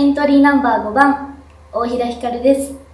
エントリーナンバー5番大平ひかるです。